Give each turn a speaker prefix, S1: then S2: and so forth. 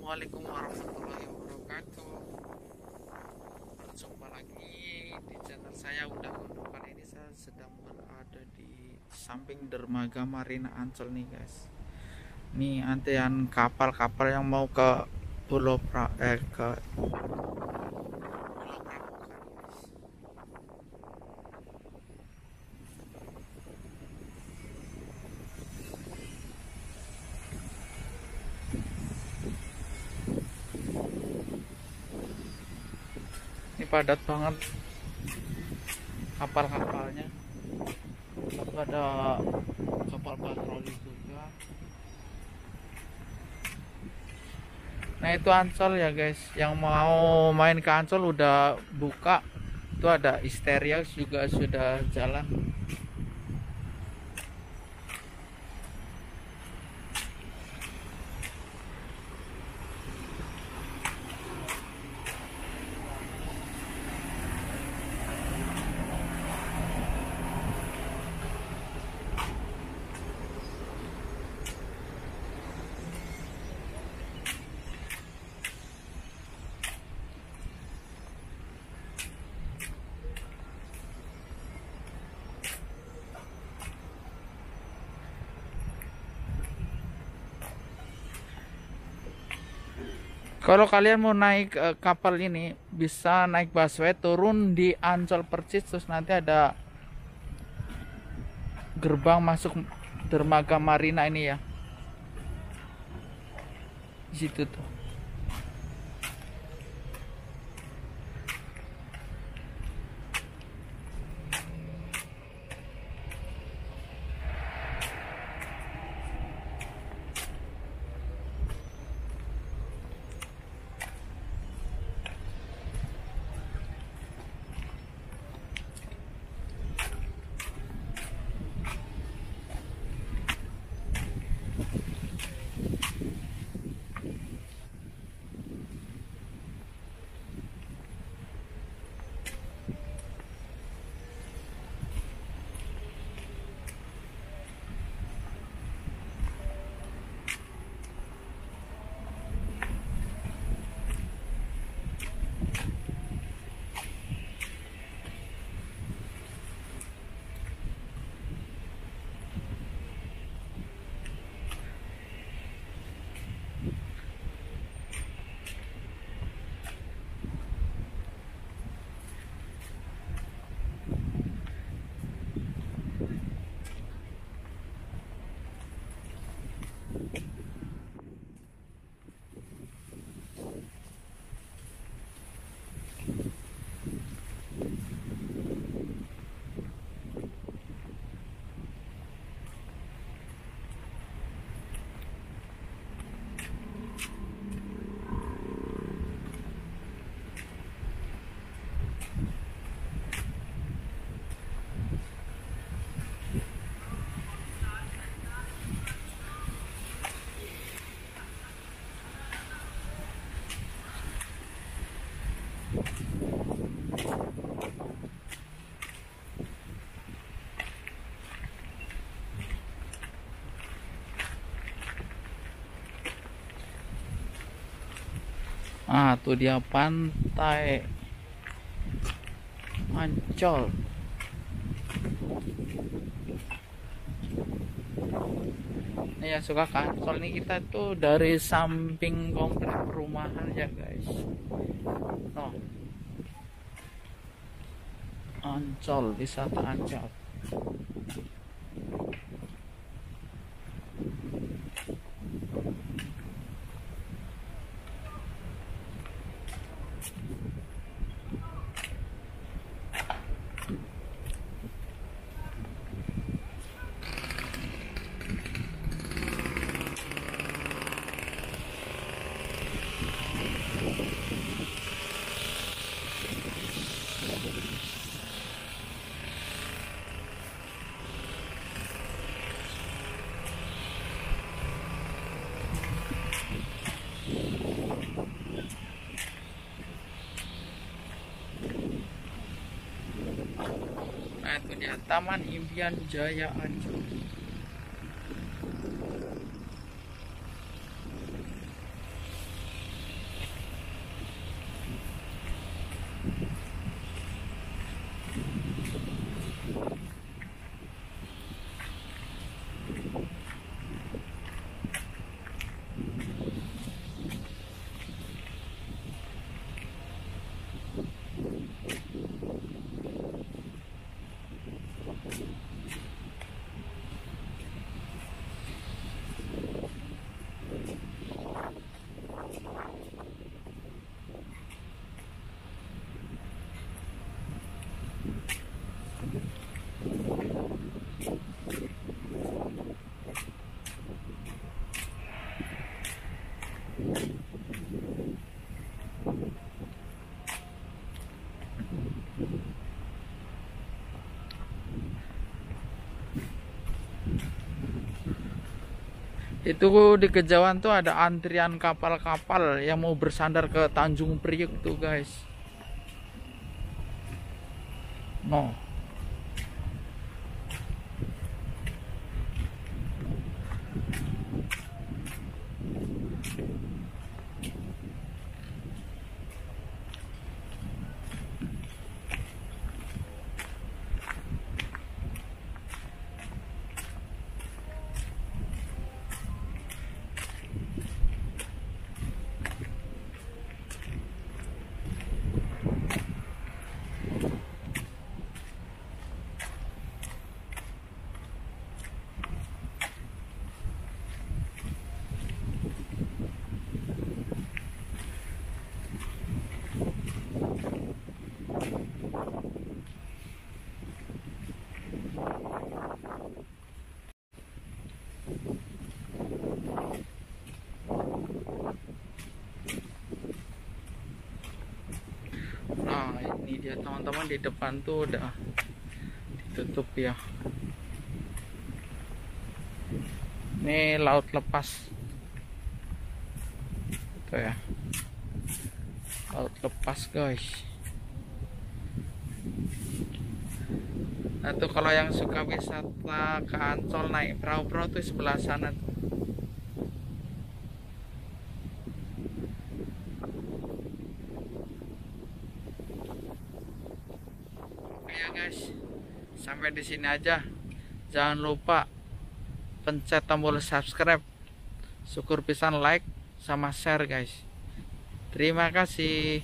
S1: Assalamualaikum warahmatullahi wabarakatuh. Berjumpa lagi di channel saya Udah Kali ini saya sedang berada di samping dermaga Marina Ancol nih guys. Ini antrian kapal-kapal yang mau ke Pulau pra eh ke Pulau Pramuka nih, guys. Ini padat banget kapal-kapalnya. Ada kapal patroli juga. Nah itu Ancol ya guys, yang mau main ke Ancol udah buka. Itu ada Histeria juga sudah jalan. Kalau kalian mau naik eh, kapal ini bisa naik busway turun di Ancol Percis terus nanti ada gerbang masuk dermaga Marina ini ya. Di situ tuh. Ah, tuh dia pantai Ancol. Ini yang suka ke Ancol kita tuh dari samping komplek perumahan ya guys. Oh. Ancol, wisata Ancol. Nah itu dia Taman Impian Jaya Ancol. Itu di kejauhan tuh ada antrian kapal-kapal yang mau bersandar ke Tanjung Priuk tuh guys. No Nah dia teman-teman di depan tuh udah ditutup ya. Ini laut lepas. Tuh ya. Laut lepas guys. Nah tuh kalau yang suka wisata ke Ancol naik perahu-perahu tuh sebelah sana tuh guys. Sampai di sini aja. Jangan lupa pencet tombol subscribe. Syukur pisan like sama share guys. Terima kasih